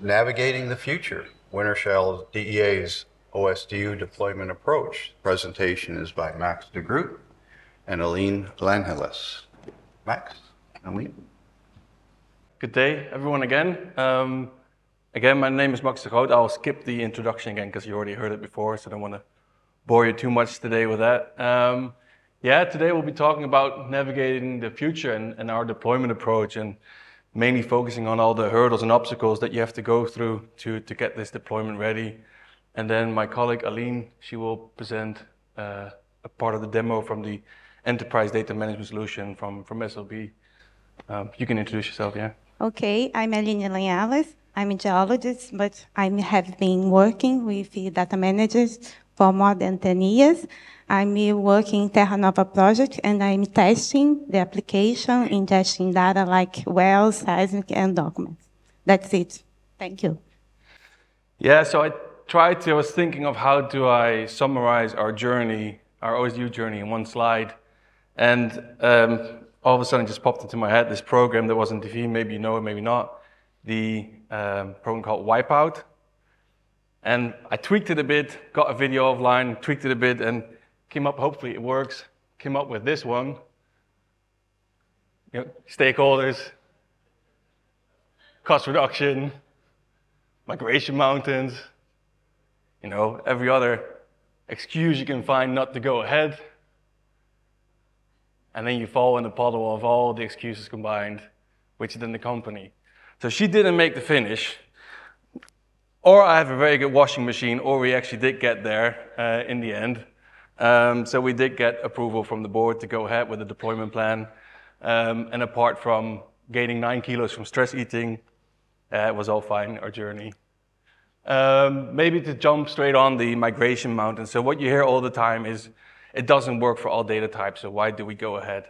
Navigating the Future, Wintershall DEA's OSDU deployment approach. Presentation is by Max de Groot and Aline Lanhelas. Max, Aline. Good day, everyone, again. Um, again, my name is Max de Groot. I'll skip the introduction again because you already heard it before, so I don't want to bore you too much today with that. Um, yeah, today we'll be talking about navigating the future and, and our deployment approach and mainly focusing on all the hurdles and obstacles that you have to go through to, to get this deployment ready. And then my colleague Aline, she will present uh, a part of the demo from the enterprise data management solution from, from SLB. Um, you can introduce yourself, yeah? Okay, I'm Aline Lanhelas. I'm a geologist, but I have been working with data managers for more than 10 years. I'm working in Terra Nova project and I'm testing the application, ingesting data like wells, seismic, and documents. That's it. Thank you. Yeah, so I tried to, I was thinking of how do I summarize our journey, our OSDU journey in one slide. And um, all of a sudden just popped into my head this program that was on TV, maybe you know it, maybe not, the um, program called Wipeout. And I tweaked it a bit, got a video offline, tweaked it a bit, and came up, hopefully it works, came up with this one. You know, stakeholders, cost reduction, migration mountains, you know, every other excuse you can find not to go ahead and then you fall in the puddle of all the excuses combined, which is in the company. So she didn't make the finish, or I have a very good washing machine, or we actually did get there uh, in the end. Um, so we did get approval from the board to go ahead with the deployment plan. Um, and apart from gaining nine kilos from stress eating, uh, it was all fine, our journey. Um, maybe to jump straight on the migration mountain. So what you hear all the time is, it doesn't work for all data types, so why do we go ahead?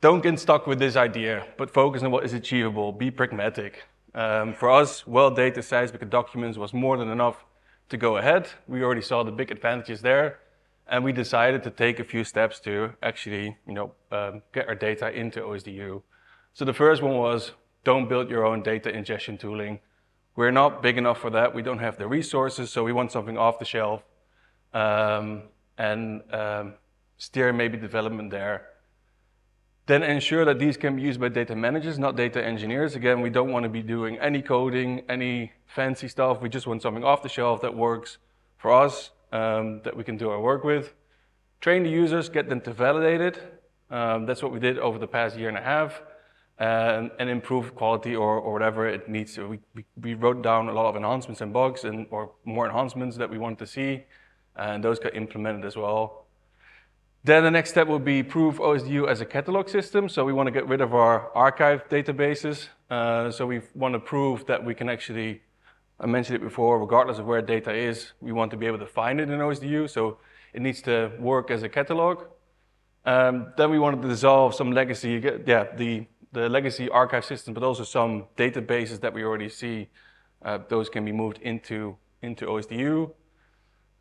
Don't get stuck with this idea, but focus on what is achievable. Be pragmatic. Um, for us, well data seismic documents was more than enough to go ahead. We already saw the big advantages there, and we decided to take a few steps to actually, you know, um, get our data into OSDU. So the first one was don't build your own data ingestion tooling. We're not big enough for that. We don't have the resources, so we want something off the shelf. Um, and um, steer maybe development there. Then ensure that these can be used by data managers, not data engineers. Again, we don't want to be doing any coding, any fancy stuff. We just want something off the shelf that works for us, um, that we can do our work with. Train the users, get them to validate it. Um, that's what we did over the past year and a half. And, and improve quality or, or whatever it needs. We, we, we wrote down a lot of enhancements and bugs and or more enhancements that we wanted to see and those got implemented as well. Then the next step will be prove OSDU as a catalog system. So we want to get rid of our archive databases. Uh, so we want to prove that we can actually, I mentioned it before, regardless of where data is, we want to be able to find it in OSDU. So it needs to work as a catalog. Um, then we wanted to dissolve some legacy, yeah, the, the legacy archive system, but also some databases that we already see. Uh, those can be moved into, into OSDU.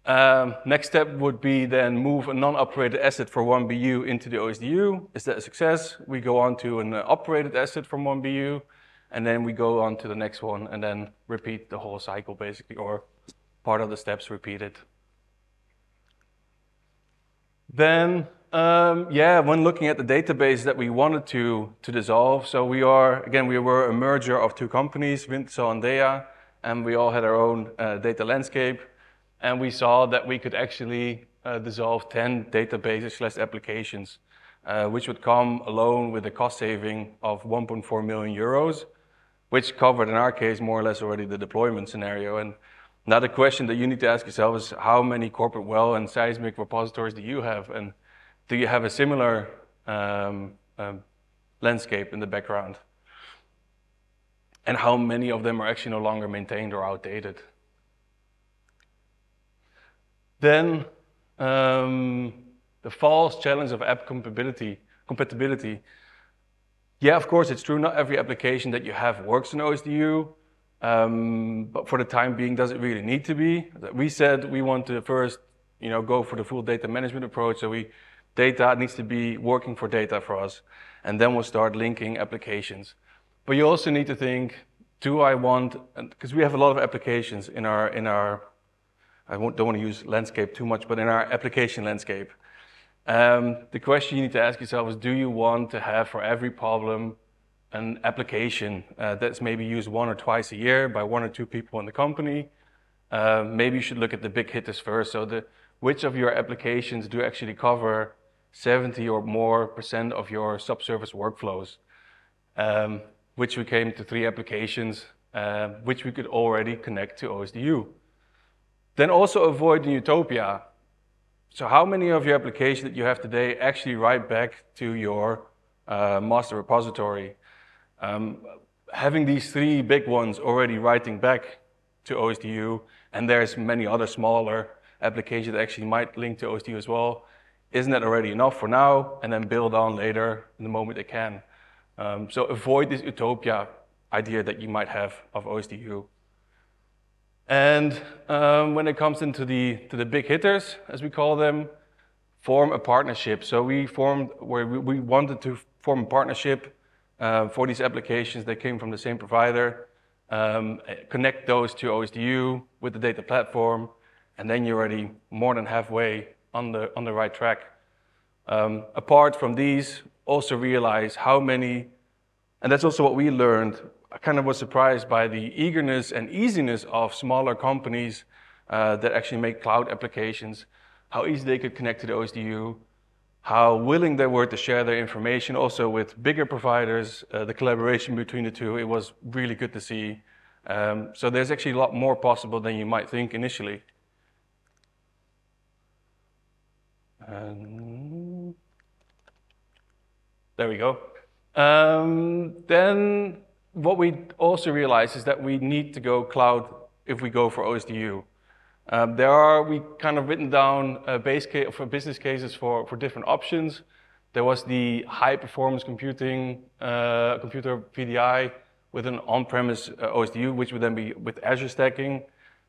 Um, next step would be then move a non-operated asset for one BU into the OSDU. Is that a success? We go on to an operated asset from one BU, and then we go on to the next one, and then repeat the whole cycle basically, or part of the steps repeated. Then, um, yeah, when looking at the database that we wanted to, to dissolve, so we are, again, we were a merger of two companies, Wintershall and DEA, and we all had our own uh, data landscape and we saw that we could actually uh, dissolve 10 databases slash applications, uh, which would come alone with a cost saving of 1.4 million euros, which covered in our case more or less already the deployment scenario. And now the question that you need to ask yourself is how many corporate well and seismic repositories do you have? And do you have a similar um, um, landscape in the background? And how many of them are actually no longer maintained or outdated? Then um, the false challenge of app compatibility. compatibility. Yeah, of course, it's true. Not every application that you have works in OSDU. Um, but for the time being, does it really need to be? We said we want to first, you know, go for the full data management approach. So we data needs to be working for data for us, and then we'll start linking applications. But you also need to think do I want, because we have a lot of applications in our, in our I don't want to use landscape too much, but in our application landscape. Um, the question you need to ask yourself is, do you want to have for every problem an application uh, that's maybe used one or twice a year by one or two people in the company? Uh, maybe you should look at the big hitters first. So the, which of your applications do actually cover 70 or more percent of your subsurface workflows? Um, which we came to three applications, uh, which we could already connect to OSDU. Then also avoid the utopia. So how many of your applications that you have today actually write back to your uh, master repository? Um, having these three big ones already writing back to OSDU, and there's many other smaller applications that actually might link to OSDU as well, isn't that already enough for now? And then build on later in the moment they can. Um, so avoid this utopia idea that you might have of OSDU. And um, when it comes into the, to the big hitters, as we call them, form a partnership. So we formed, where we, wanted to form a partnership uh, for these applications that came from the same provider, um, connect those to OSDU with the data platform, and then you're already more than halfway on the, on the right track. Um, apart from these, also realize how many, and that's also what we learned. I kind of was surprised by the eagerness and easiness of smaller companies uh, that actually make cloud applications, how easy they could connect to the OSDU, how willing they were to share their information also with bigger providers, uh, the collaboration between the two, it was really good to see. Um, so there's actually a lot more possible than you might think initially. Um, there we go. Um, then what we also realize is that we need to go cloud if we go for OSDU. Um, there are, we kind of written down a base case for business cases for, for different options. There was the high performance computing, uh, computer VDI with an on-premise uh, OSDU, which would then be with Azure stacking.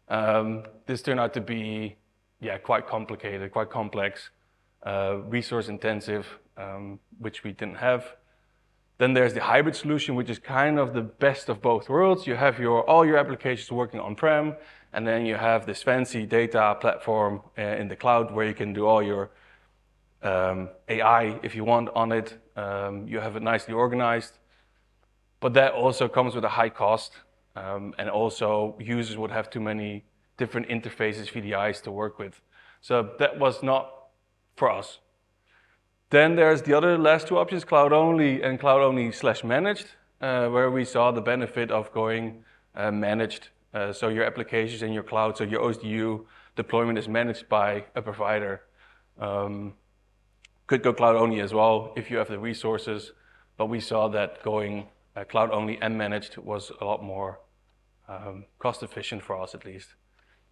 Um, this turned out to be, yeah, quite complicated, quite complex, uh, resource intensive, um, which we didn't have. Then there's the hybrid solution, which is kind of the best of both worlds. You have your, all your applications working on-prem, and then you have this fancy data platform uh, in the cloud where you can do all your um, AI, if you want, on it. Um, you have it nicely organized. But that also comes with a high cost. Um, and also, users would have too many different interfaces, VDIs to work with. So that was not for us. Then there's the other last two options, cloud only and cloud only slash managed, uh, where we saw the benefit of going uh, managed. Uh, so your applications in your cloud, so your OSDU deployment is managed by a provider. Um, could go cloud only as well if you have the resources, but we saw that going uh, cloud only and managed was a lot more um, cost efficient for us at least.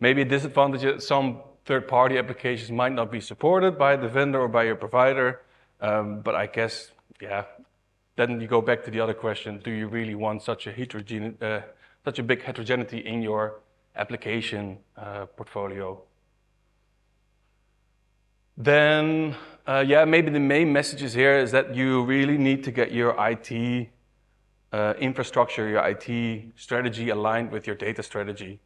Maybe a disadvantage some third party applications might not be supported by the vendor or by your provider. Um, but I guess, yeah, then you go back to the other question: Do you really want such a heterogeneous, uh, such a big heterogeneity in your application uh, portfolio? Then, uh, yeah, maybe the main messages here is that you really need to get your IT uh, infrastructure, your IT strategy aligned with your data strategy.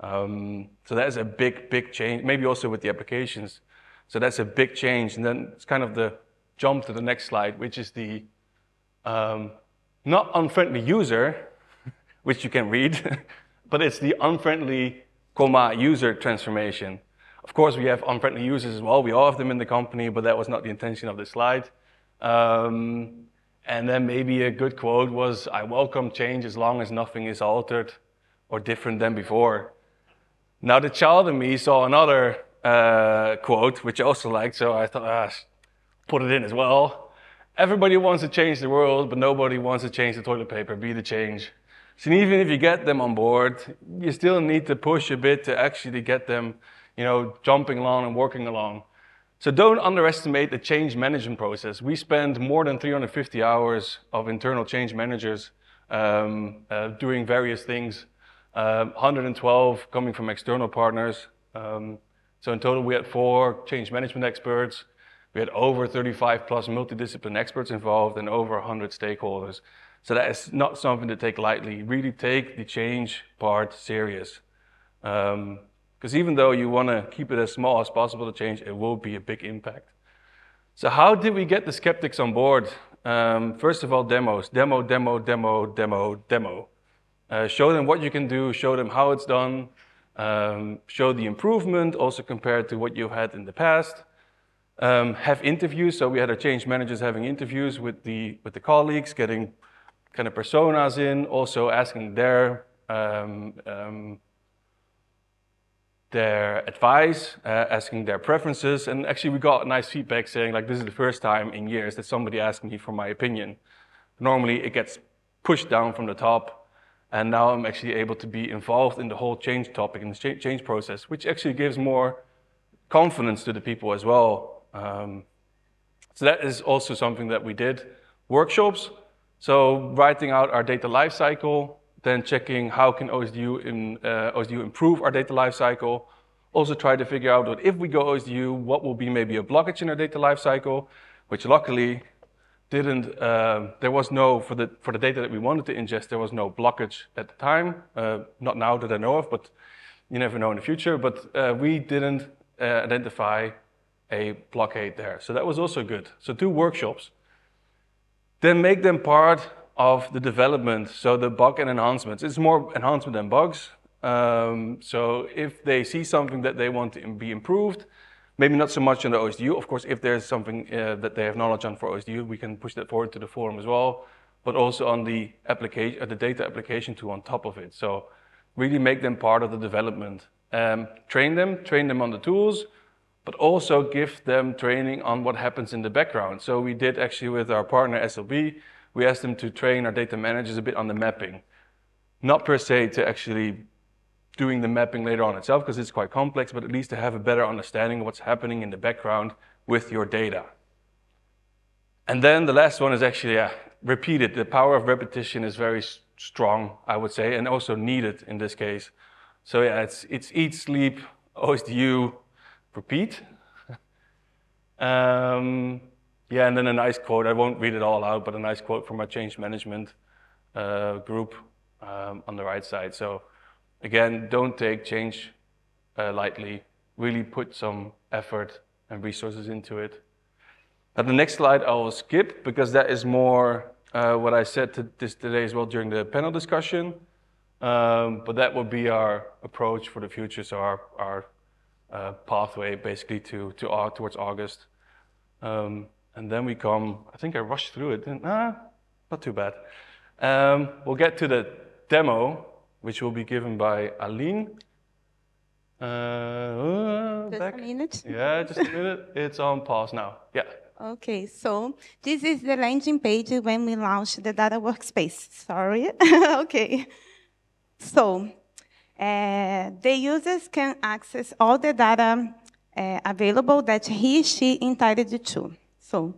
Um, so that is a big, big change. Maybe also with the applications. So that's a big change. And then it's kind of the jump to the next slide, which is the um, not unfriendly user, which you can read, but it's the unfriendly comma user transformation. Of course, we have unfriendly users as well. We all have them in the company, but that was not the intention of the slide. Um, and then maybe a good quote was, I welcome change as long as nothing is altered or different than before. Now, the child in me saw another uh, quote, which I also liked, so I thought, ah, put it in as well. Everybody wants to change the world, but nobody wants to change the toilet paper, be the change. So even if you get them on board, you still need to push a bit to actually get them, you know, jumping along and working along. So don't underestimate the change management process. We spend more than 350 hours of internal change managers um, uh, doing various things, um, 112 coming from external partners. Um, so in total, we had four change management experts, we had over 35 plus multidiscipline experts involved and over 100 stakeholders. So that is not something to take lightly. Really take the change part serious. Because even though you want to keep it as small as possible to change, it will be a big impact. So how did we get the skeptics on board? Um, first of all, demos. Demo, demo, demo, demo, demo. Uh, show them what you can do, show them how it's done, um, show the improvement, also compared to what you had in the past. Um, have interviews, so we had our change managers having interviews with the, with the colleagues, getting kind of personas in, also asking their, um, um, their advice, uh, asking their preferences, and actually we got nice feedback saying like, this is the first time in years that somebody asked me for my opinion. Normally it gets pushed down from the top, and now I'm actually able to be involved in the whole change topic and the change process, which actually gives more confidence to the people as well. Um, so that is also something that we did. Workshops, so writing out our data lifecycle, then checking how can OSDU, in, uh, OSDU improve our data lifecycle. Also try to figure out that if we go OSDU, what will be maybe a blockage in our data lifecycle, which luckily didn't, uh, there was no, for the, for the data that we wanted to ingest, there was no blockage at the time. Uh, not now that I know of, but you never know in the future. But uh, we didn't uh, identify a blockade there. So that was also good. So two workshops. Then make them part of the development, so the bug and enhancements. It's more enhancement than bugs. Um, so if they see something that they want to be improved, Maybe not so much on the OSDU. Of course, if there's something uh, that they have knowledge on for OSDU, we can push that forward to the forum as well, but also on the application, uh, the data application tool on top of it. So really make them part of the development. Um, train them, train them on the tools, but also give them training on what happens in the background. So we did actually with our partner SLB, we asked them to train our data managers a bit on the mapping. Not per se to actually doing the mapping later on itself because it's quite complex, but at least to have a better understanding of what's happening in the background with your data. And then the last one is actually, yeah, repeat it. The power of repetition is very strong, I would say, and also needed in this case. So yeah, it's, it's eat, sleep, OSDU, repeat. um, yeah, and then a nice quote. I won't read it all out, but a nice quote from our change management uh, group um, on the right side. So Again, don't take change uh, lightly. Really put some effort and resources into it. Now, the next slide I will skip because that is more uh, what I said to this today as well during the panel discussion. Um, but that would be our approach for the future, so our, our uh, pathway basically to, to uh, towards August. Um, and then we come, I think I rushed through it, ah, not too bad. Um, we'll get to the demo, which will be given by Aline. Uh, Just back. a minute. Yeah, just a minute. It's on pause now. Yeah. Okay, so this is the landing page when we launched the data workspace. Sorry. okay. So uh, the users can access all the data uh, available that he, she entitled to. So,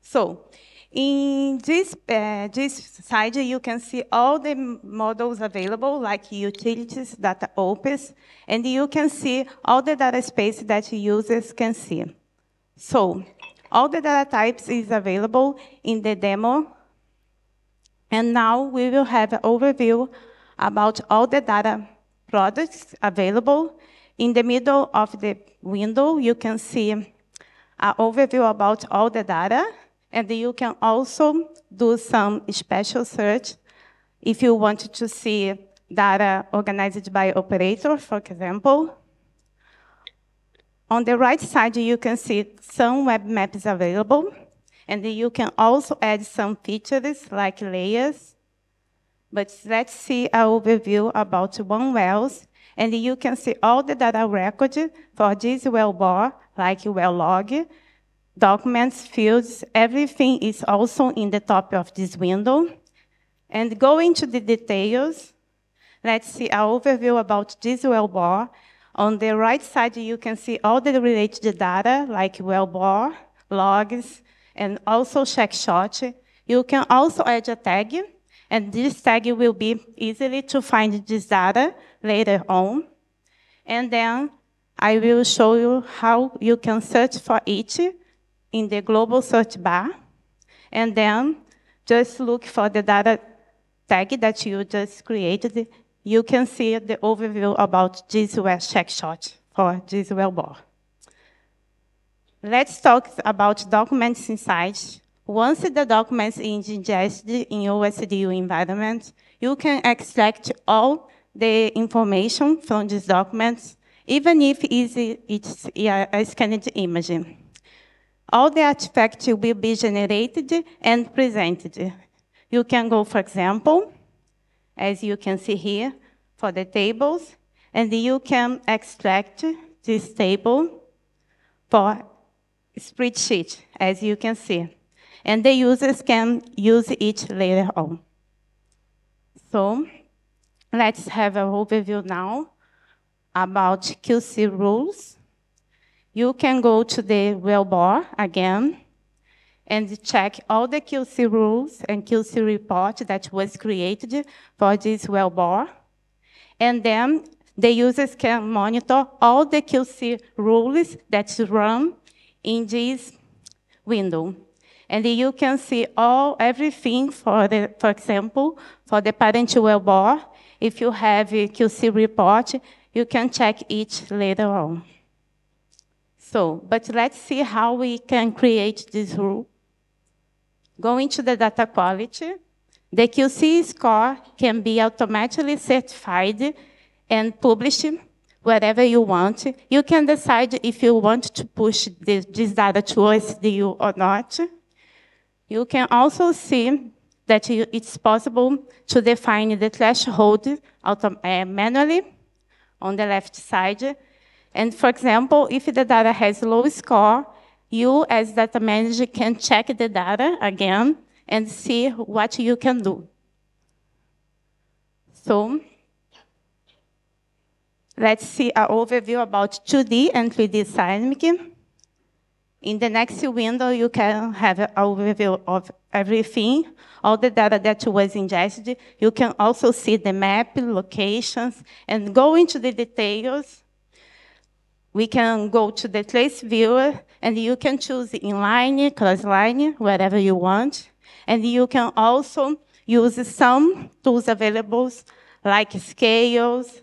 so in this, uh, this side, you can see all the models available, like utilities, data opens, and you can see all the data space that users can see. So all the data types is available in the demo. And now we will have an overview about all the data products available. In the middle of the window, you can see an overview about all the data. And you can also do some special search if you want to see data organized by operator, for example. On the right side, you can see some web maps available. And you can also add some features like layers. But let's see an overview about one wells. And you can see all the data record for this well bore, like well log, documents, fields, everything is also in the top of this window. And going to the details, let's see an overview about this well bore. On the right side, you can see all the related data, like well bore, logs, and also check shot. You can also add a tag, and this tag will be easily to find this data later on. And then I will show you how you can search for it in the global search bar, and then just look for the data tag that you just created. You can see the overview about this well check shot for this well bore. Let's talk about documents inside. Once the documents is ingested in OSDU environment, you can extract all the information from these documents, even if it's a scanned image. All the artifacts will be generated and presented. You can go, for example, as you can see here, for the tables, and you can extract this table for spreadsheet, as you can see. And the users can use it later on. So let's have an overview now about QC rules. You can go to the well bore again and check all the QC rules and QC report that was created for this well bore. And then the users can monitor all the QC rules that run in this window. And you can see all everything for the, for example, for the parent well bore. If you have a QC report, you can check it later on. So, but let's see how we can create this rule. Going to the data quality, the QC score can be automatically certified and published wherever you want. You can decide if you want to push this, this data to OSDU or not. You can also see that you, it's possible to define the threshold uh, manually on the left side. And for example, if the data has low score, you as data manager can check the data again and see what you can do. So let's see an overview about 2D and 3D seismic. In the next window, you can have an overview of everything, all the data that was ingested. You can also see the map, locations, and go into the details. We can go to the trace viewer, and you can choose inline, cross line, whatever you want. And you can also use some tools available, like scales,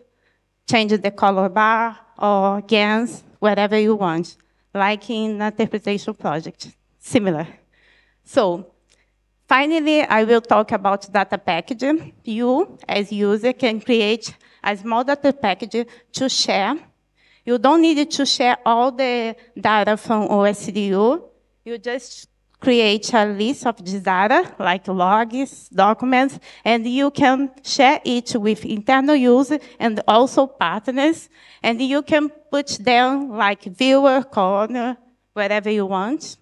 change the color bar, or gains, whatever you want like in interpretation project, similar. So finally, I will talk about data package. You, as user, can create a small data package to share. You don't need to share all the data from OSDU. You just create a list of this data, like logs, documents, and you can share it with internal users and also partners, and you can put them like viewer, corner, wherever you want.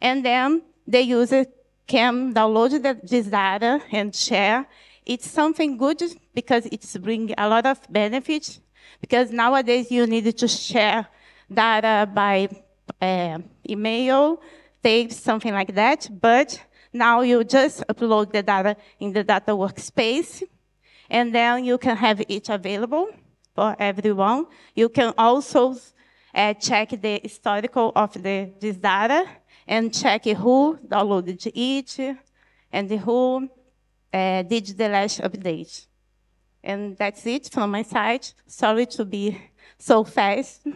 And then the user can download the, this data and share. It's something good because it's bringing a lot of benefits, because nowadays you need to share data by uh, email, tapes, something like that, but now you just upload the data in the data workspace, and then you can have it available for everyone. You can also uh, check the historical of the, this data and check who downloaded it and who uh, did the last update. And that's it from my side. Sorry to be so fast.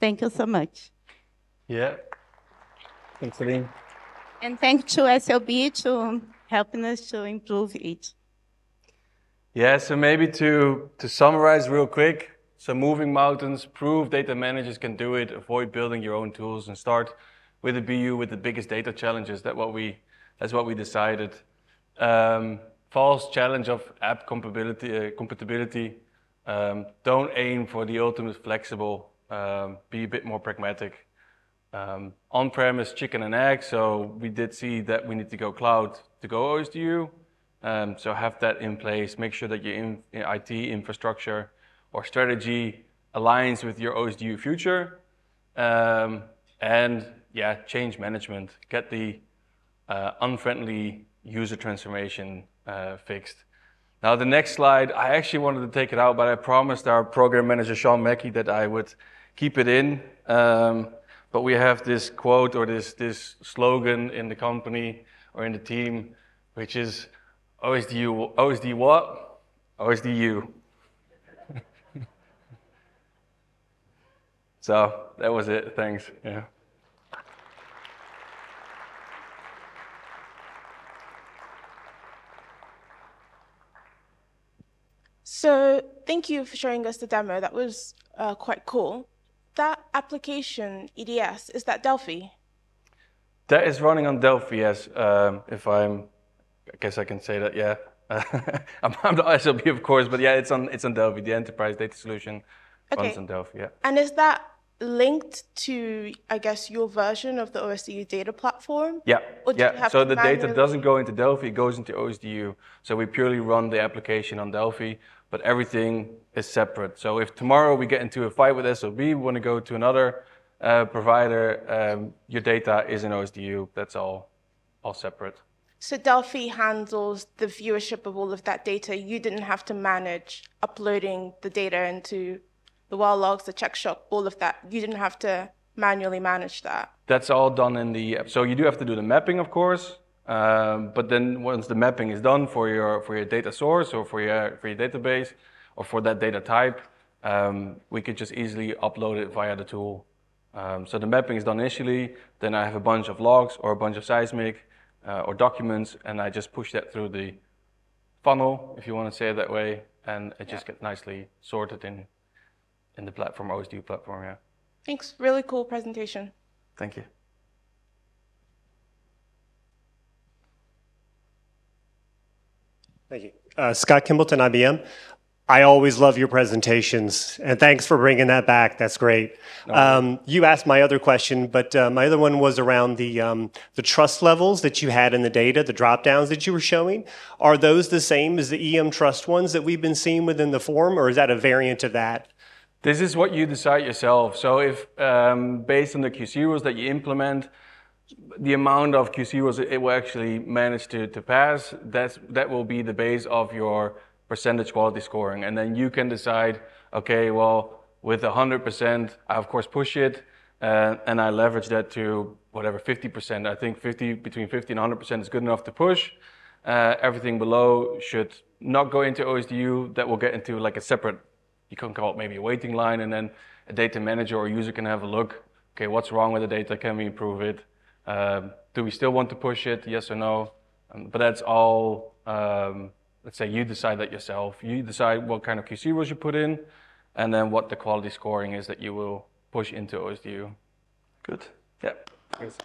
Thank you so much. Yeah. Thanks, Aline. And thank to SLB to helping us to improve it. Yeah, so maybe to, to summarize real quick, so moving mountains, prove data managers can do it, avoid building your own tools and start with the BU with the biggest data challenges. That what we, that's what we decided. Um, false challenge of app compatibility. Uh, compatibility. Um, don't aim for the ultimate flexible. Um, be a bit more pragmatic. Um, On-premise chicken and egg, so we did see that we need to go cloud to go OSDU. Um, so have that in place. Make sure that your in, IT infrastructure or strategy aligns with your OSDU future. Um, and yeah, change management. Get the uh, unfriendly user transformation uh, fixed. Now the next slide, I actually wanted to take it out, but I promised our program manager Sean Mackey that I would keep it in. Um, but we have this quote or this, this slogan in the company or in the team which is OSDU, OSD what? OSDU. so that was it. Thanks. Yeah. So thank you for showing us the demo. That was uh, quite cool. That application, EDS, is that Delfi? That is running on Delfi, yes. Um, if I'm, I guess I can say that, yeah. I'm, I'm the SLB, of course, but yeah, it's on it's on Delfi. The enterprise data solution runs on Delfi. Yeah. And is that linked to, I guess, your version of the OSDU data platform? Yeah, Or yeah. So the data doesn't go into Delfi; it goes into OSDU. So we purely run the application on Delfi, but everything is separate. So if tomorrow we get into a fight with SLB, we want to go to another uh, provider, um, your data is in OSDU. That's all, all separate. So Delfi handles the viewership of all of that data. You didn't have to manage uploading the data into the well logs, the check shot, all of that. You didn't have to manually manage that. That's all done in the. So you do have to do the mapping, of course. Um, but then once the mapping is done for your for your data source or for your for your database or for that data type, um, we could just easily upload it via the tool. Um, so the mapping is done initially. Then I have a bunch of logs or a bunch of seismic uh, or documents, and I just push that through the funnel, if you want to say it that way, and it just gets nicely sorted in in the platform OSDU platform. Yeah. Thanks. Really cool presentation. Thank you. Thank you. Uh, Scott Kimbleton, IBM. I always love your presentations, and thanks for bringing that back. That's great. Um, you asked my other question, but uh, my other one was around the um, the trust levels that you had in the data, the drop downs that you were showing. Are those the same as the EM trust ones that we've been seeing within the form, or is that a variant of that? This is what you decide yourself. So if um, based on the QC rules that you implement, the amount of QC rules it will actually manage to, to pass, that's, that will be the base of your percentage quality scoring. And then you can decide, okay, well, with 100%, I of course push it, uh, and I leverage that to whatever, 50%. I think 50, between 50 and 100% is good enough to push. Uh, everything below should not go into OSDU. That will get into like a separate you can call it maybe a waiting line, and then a data manager or user can have a look. Okay, what's wrong with the data? Can we improve it? Um, do we still want to push it? Yes or no? Um, but that's all. Um, let's say you decide that yourself. You decide what kind of QC rules you put in, and then what the quality scoring is that you will push into OSDU. Good. Yeah. Thanks.